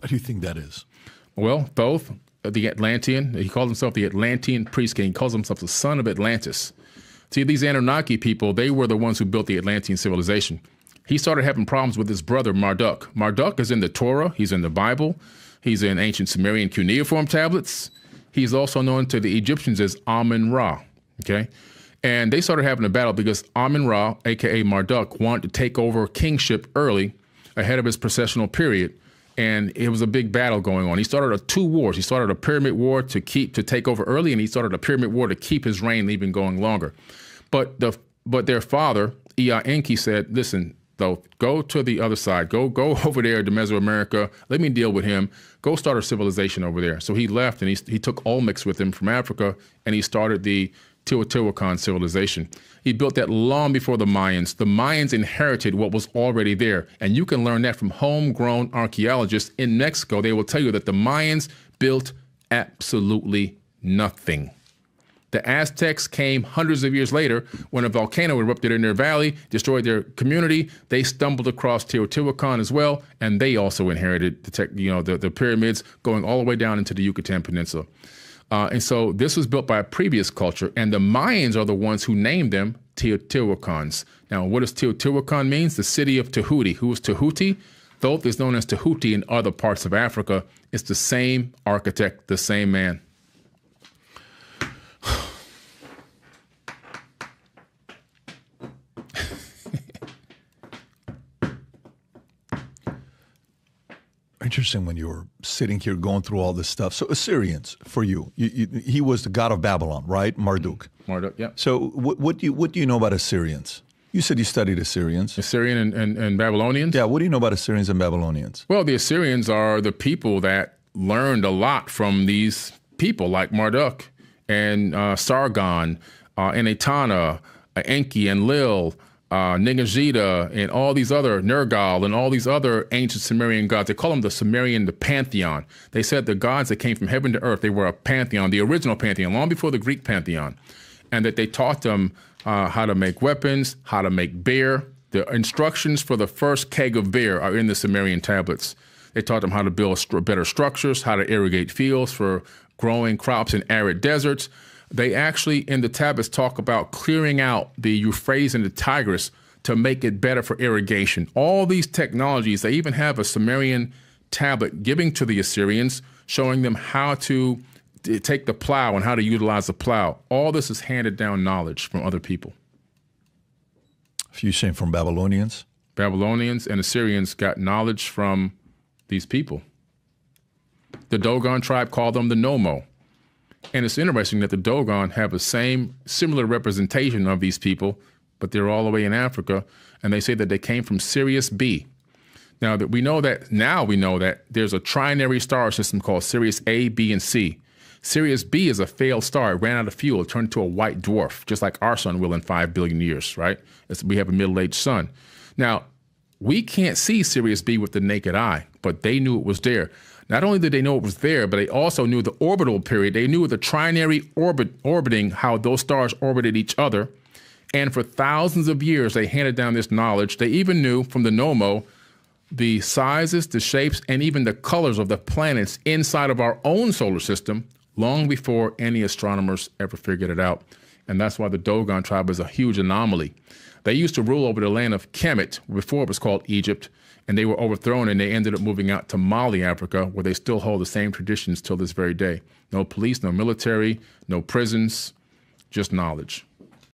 Why do you think that is? Well, both uh, the Atlantean, he calls himself the Atlantean priest king. He calls himself the son of Atlantis. See, these Anunnaki people, they were the ones who built the Atlantean civilization. He started having problems with his brother Marduk. Marduk is in the Torah, he's in the Bible, he's in ancient Sumerian cuneiform tablets. He's also known to the Egyptians as Amun Ra. Okay. And they started having a battle because Amun Ra, aka Marduk, wanted to take over kingship early ahead of his processional period and it was a big battle going on. He started a two wars. He started a pyramid war to keep to take over early, and he started a pyramid war to keep his reign even going longer. But the but their father Ea Enki said, "Listen, though, go to the other side. Go go over there to Mesoamerica. Let me deal with him. Go start a civilization over there." So he left, and he he took Olmecs with him from Africa, and he started the Teotihuacan civilization. He built that long before the Mayans. The Mayans inherited what was already there. And you can learn that from homegrown archaeologists in Mexico. They will tell you that the Mayans built absolutely nothing. The Aztecs came hundreds of years later when a volcano erupted in their valley, destroyed their community. They stumbled across Teotihuacan as well, and they also inherited the, tech, you know, the, the pyramids going all the way down into the Yucatan Peninsula. Uh, and so this was built by a previous culture, and the Mayans are the ones who named them Teotihuacans. Now, what does Teotihuacan means? The city of Tahuti. Who is Tahuti? Though it's known as Tahuti in other parts of Africa, it's the same architect, the same man. Interesting when you were sitting here going through all this stuff. So Assyrians for you, you, you he was the god of Babylon, right? Marduk. Marduk, yeah. So what, what, do you what do you know about Assyrians? You said you studied Assyrians. Assyrian and, and, and Babylonians? Yeah, what do you know about Assyrians and Babylonians? Well, the Assyrians are the people that learned a lot from these people like Marduk and uh, Sargon uh, and Etana, uh, Enki and Lil, uh, Ningishzida and all these other Nergal and all these other ancient Sumerian gods. They call them the Sumerian, the pantheon. They said the gods that came from heaven to earth, they were a pantheon, the original pantheon, long before the Greek pantheon, and that they taught them uh, how to make weapons, how to make beer. The instructions for the first keg of beer are in the Sumerian tablets. They taught them how to build better structures, how to irrigate fields for growing crops in arid deserts they actually in the tablets talk about clearing out the Euphrates and the Tigris to make it better for irrigation. All these technologies, they even have a Sumerian tablet giving to the Assyrians, showing them how to eh, take the plow and how to utilize the plow. All this is handed down knowledge from other people. A few saying from Babylonians? Babylonians and Assyrians got knowledge from these people. The Dogon tribe called them the Nommo. And it's interesting that the Dogon have the same similar representation of these people, but they're all the way in Africa, and they say that they came from Sirius B. Now that we know that now we know that there's a trinary star system called Sirius A, B, and C. Sirius B is a failed star. It ran out of fuel. Turned into a white dwarf, just like our sun will in five billion years, right? It's, we have a middle-aged sun. Now, we can't see Sirius B with the naked eye, but they knew it was there. Not only did they know it was there, but they also knew the orbital period. They knew the trinary orbit orbiting, how those stars orbited each other. And for thousands of years, they handed down this knowledge. They even knew from the Nommo the sizes, the shapes, and even the colors of the planets inside of our own solar system long before any astronomers ever figured it out. And that's why the Dogon tribe is a huge anomaly. They used to rule over the land of Kemet before it was called Egypt and they were overthrown and they ended up moving out to Mali, Africa, where they still hold the same traditions till this very day. No police, no military, no prisons, just knowledge.